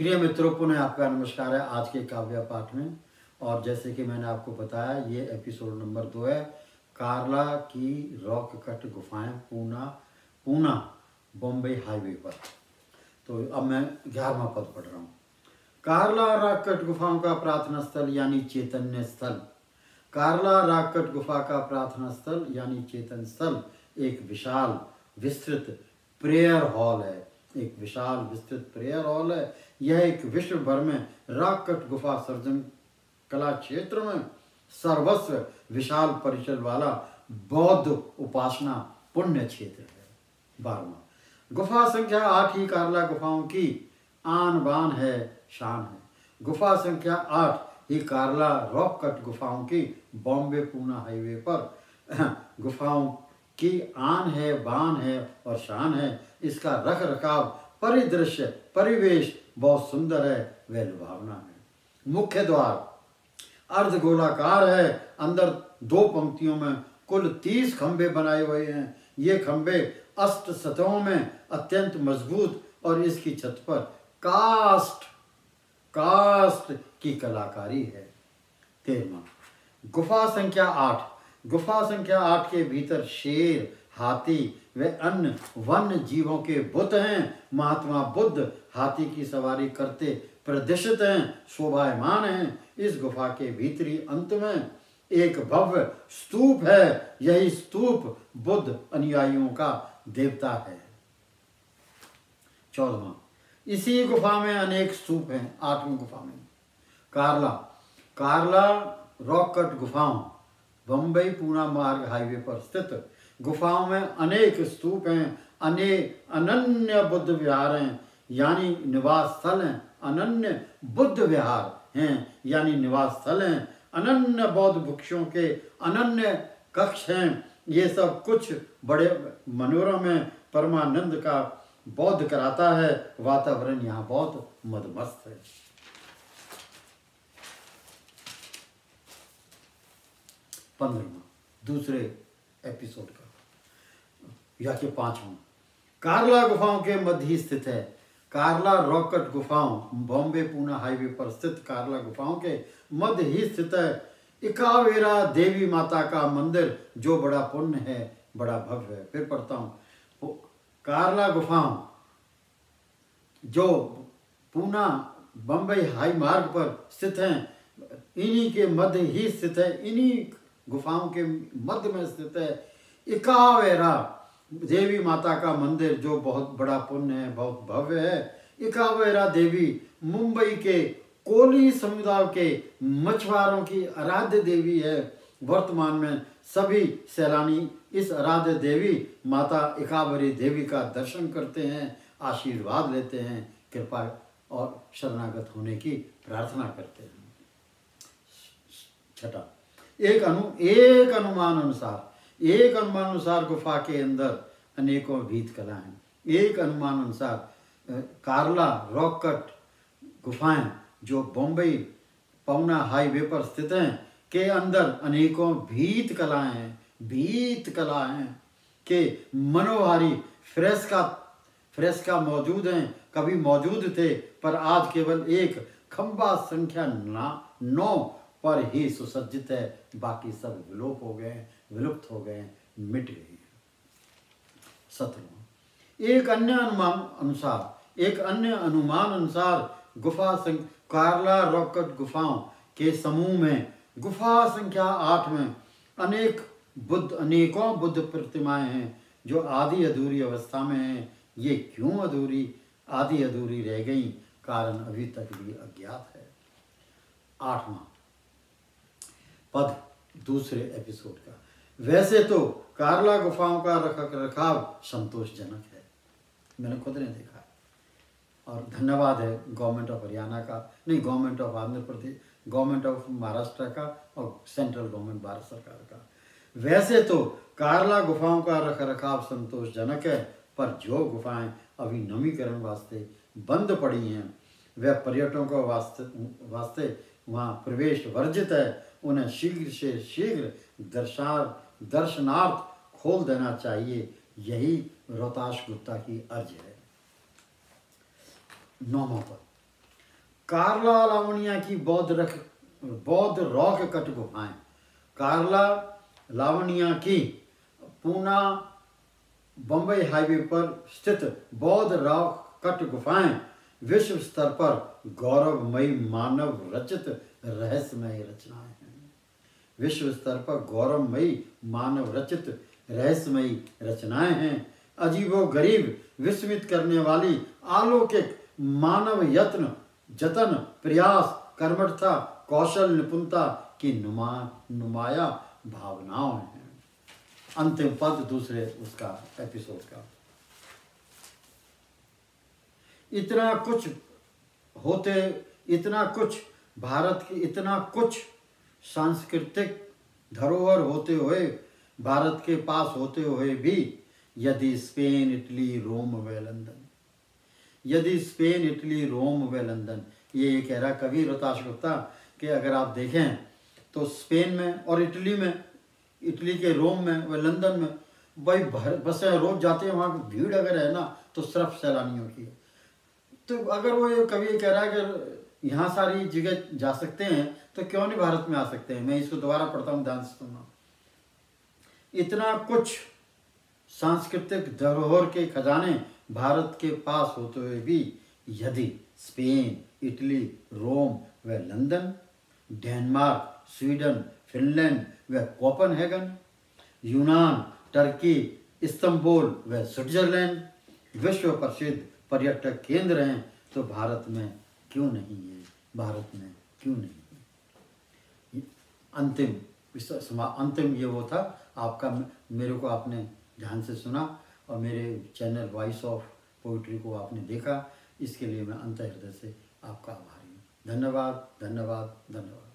प्रिय मित्रों, पुनः आपका नमस्कार है आज के काव्य पाठ में। और जैसे कि मैंने आपको बताया, ये एपिसोड नंबर दो है, कारला की रॉक कट गुफाएँ पूना पूना, बॉम्बे हाईवे पर। तो अब मैं ग्यारहवा पद पढ़ रहा हूँ। कारला रॉक कट गुफाओं का प्रार्थना स्थल यानी चैतन्य स्थल। कारला राकट गुफा का प्रार्थना स्थल यानी चेतन स्थल, एक विशाल, विस्तृत प्रेयर हॉल है। एक विशाल विस्तृत प्रेयर हॉल है। यह एक विश्व भर में राकट गुफा सर्जन कला क्षेत्र में सर्वस्व विशाल परिचय वाला बौद्ध उपासना पुण्य क्षेत्र है। बारहवा। गुफा संख्या आठ ही कारला गुफाओं की आन बान है, शान है। गुफा संख्या आठ ही कारला रॉक कट गुफाओं की बॉम्बे पूना हाईवे पर गुफाओं की आन है, बान है और शान है, इसका रख रखाव परिदृश्य, परिवेश बहुत सुंदर है, वह लुभावना है। मुख्य द्वार, अर्ध गोलाकार है, अंदर दो पंक्तियों में कुल तीस खंबे बनाए हुए हैं। ये खंबे अष्ट सतहों में अत्यंत मज़बूत और इसकी छत पर कास्ट कास्ट की कलाकारी है। तेरवा गुफा संख्या आठ गुफा संख्या आठ के भीतर शेर, हाथी व अन्य वन्य जीवों के बुत हैं। महात्मा बुद्ध हाथी की सवारी करते प्रदर्शित हैं, शोभायमान हैं। इस गुफा के भीतरी अंत में एक भव्य स्तूप है। यही स्तूप बुद्ध अनुयायियों का देवता है। चौदवा, इसी गुफा में अनेक स्तूप हैं, आठवीं गुफा में। कारला कारला रॉक कट गुफाओं बम्बई पूना मार्ग हाईवे पर स्थित गुफाओं में अनेक स्तूप हैं अनेक अनन्य बुद्ध विहार हैं, यानी निवास स्थल हैं, अनन्य बुद्ध विहार हैं, यानी निवास स्थल हैं, अनन्य बौद्ध भिक्षुओं के अनन्य कक्ष हैं, ये सब कुछ बड़े मनोरम है, परमानंद का बौद्ध कराता है, वातावरण यहाँ बहुत मदमस्त है। पंद्रहवा दूसरे एपिसोड का। या के पांचवा कारला गुफाओं के मध्य स्थित है। कारला रॉकेट गुफाओं, बॉम्बे, पूना हाईवे पर स्थित कारला गुफाओं के मध्य ही स्थित है। इकावेरा देवी माता का मंदिर, जो बड़ा पुण्य है, बड़ा भव्य है। फिर पढ़ता हूँ कारला गुफाओं, जो पूना बम्बई हाई मार्ग पर स्थित हैं, इन्हीं के मध्य ही स्थित है। इन्हीं गुफाओं के मध्य में स्थित है। इकावेरा, देवी माता का मंदिर जो बहुत बड़ा पुण्य है, बहुत भव्य है। इकावेरा देवी मुंबई के कोली समुदाय के मछुआरों की आराध्य देवी है। वर्तमान में सभी सैलानी इस आराध्य देवी, माता इकावरी देवी का दर्शन करते हैं, आशीर्वाद लेते हैं, कृपा और शरणागत होने की प्रार्थना करते हैं। छठा। एक अनु, एक अनुमान अनुसार, एक अनुमान अनुसार गुफा के अंदर अनेकों भीत कला हैं एक अनुमान अनुसार कारला रॉक कट गुफाएँ जो बॉम्बे पवना हाईवे पर स्थित हैं, के अंदर अनेकों भीत कलाएँ हैं भीत कला हैं के मनोहारी फ्रेस्का फ्रेस्का मौजूद हैं, कभी मौजूद थे, पर आज केवल एक खंबा संख्या ना, नौ पर ही सुसज्जित है। बाकी सब विलोप हो गए विलुप्त हो गए मिट गए सत्रवा एक अन्य अनुमान अनुसार, एक अन्य अनुमान अनुसार गुफा कारला रॉकेट गुफाओं के समूह में, गुफा संख्या आठ में अनेक बुद्ध, अनेकों बुद्ध प्रतिमाएँ हैं जो आदि अधूरी अवस्था में हैं। ये क्यों अधूरी? आदि अधूरी रह गई, कारण अभी तक भी अज्ञात है। आठवां। पद दूसरे एपिसोड का। वैसे तो कारला गुफाओं का रख रखाव संतोषजनक है। मैंने खुद ने देखा। और धन्यवाद है गवर्नमेंट ऑफ़ हरियाणा का। नहीं, government of Andhra Pradesh, government of Maharashtra का और सेंट्रल गवर्नमेंट भारत सरकार का। वैसे तो कारला गुफाओं का रख रखाव संतोषजनक है, पर जो गुफाएँ अभी नवीकरण वास्ते बंद पड़ी हैं, वह पर्यटकों वास्ते वास्ते वहाँ प्रवेश वर्जित है उन्हें शीघ्र से शीघ्र दर्शार, दर्शनार्थ खोल देना चाहिए। यही रोहताश गुप्ता की अर्ज़ है। नौवा पर कार्ला लावणिया की बौद्ध रख, बौद्ध रॉक कट गुफाएँ। कार्ला लावणिया की पूना बम्बई हाईवे पर स्थित बौद्ध रॉक कट गुफाएँ विश्व स्तर पर गौरवमयी मानव रचित रहस्यमय रचनाएँ हैं। विश्व स्तर पर गौरवमयी मानव रचित रहस्यमयी रचनाएँ हैं। अजीबो गरीब विस्मित करने वाली, अलौकिक मानव यत्न जतन, प्रयास, कर्मठता, कौशल निपुणता की नुमा, नुमाया भावनाओं हैं। अंतिम पद दूसरे उसका एपिसोड का। इतना कुछ होते, इतना कुछ भारत की, इतना कुछ सांस्कृतिक धरोहर होते हुए, भारत के पास होते हुए भी, यदि स्पेन, इटली, रोम व लंदन। यदि स्पेन, इटली, रोम व लंदन। ये कह रहा कवि रोताश गुप्ता कि अगर आप देखें तो स्पेन में और इटली में, इटली के रोम में व लंदन में भाई भर, बसें रोज जाते हैं, वहाँ भीड़ अगर है ना तो सिर्फ़ सैलानियों की। तो अगर वो ये कभी कह रहा है कि यहाँ सारी जगह जा सकते हैं तो क्यों नहीं भारत में आ सकते हैं? मैं इसको दोबारा पढ़ता हूँ, ध्यान से सुनना। इतना कुछ सांस्कृतिक धरोहर के खजाने भारत के पास होते हुए भी, यदि स्पेन, इटली, रोम व लंदन, डेनमार्क, स्वीडन, फिनलैंड व कोपनहेगन, यूनान, टर्की, इस्तंबुल व स्विट्जरलैंड विश्व प्रसिद्ध पर्यटक केंद्र हैं तो भारत में क्यों नहीं है भारत में? क्यों नहीं है? अंतिम अंतिम ये वो था, आपका मेरे को आपने ध्यान से सुना और मेरे चैनल वॉइस ऑफ़ पोइट्री को आपने देखा। इसके लिए मैं अंत हृदय से आपका आभारी हूँ। धन्यवाद धन्यवाद धन्यवाद।